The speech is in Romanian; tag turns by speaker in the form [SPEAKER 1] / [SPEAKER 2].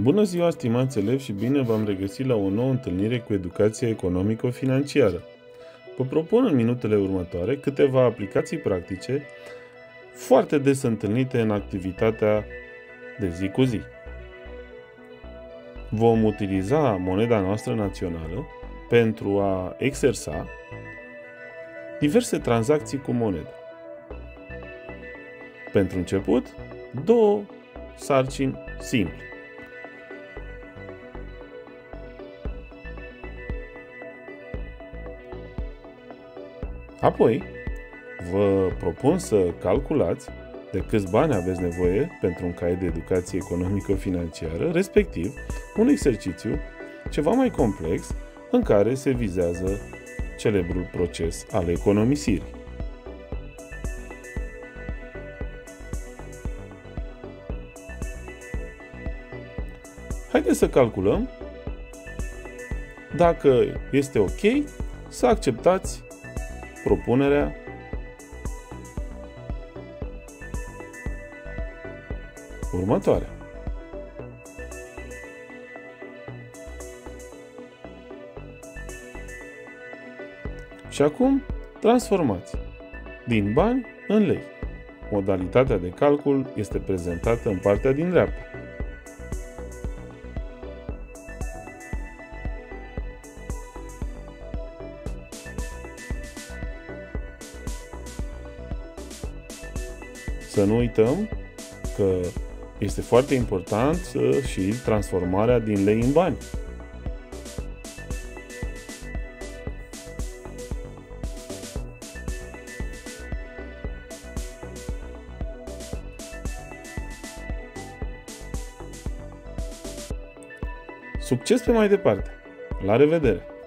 [SPEAKER 1] Bună ziua, stimați elevi, și bine v-am regăsit la o nouă întâlnire cu educația economico-financiară. Vă propun în minutele următoare câteva aplicații practice foarte des întâlnite în activitatea de zi cu zi. Vom utiliza moneda noastră națională pentru a exersa diverse tranzacții cu monedă. Pentru început, două sarcini simple. Apoi, vă propun să calculați de câți bani aveți nevoie pentru un caiet de educație economico-financiară, respectiv un exercițiu ceva mai complex în care se vizează celebrul proces al economisirii. Haideți să calculăm dacă este ok să acceptați propunerea următoare. Și acum transformați din bani în lei. Modalitatea de calcul este prezentată în partea din dreapta. Să nu uităm că este foarte important și transformarea din lei în bani. Succes pe mai departe! La revedere!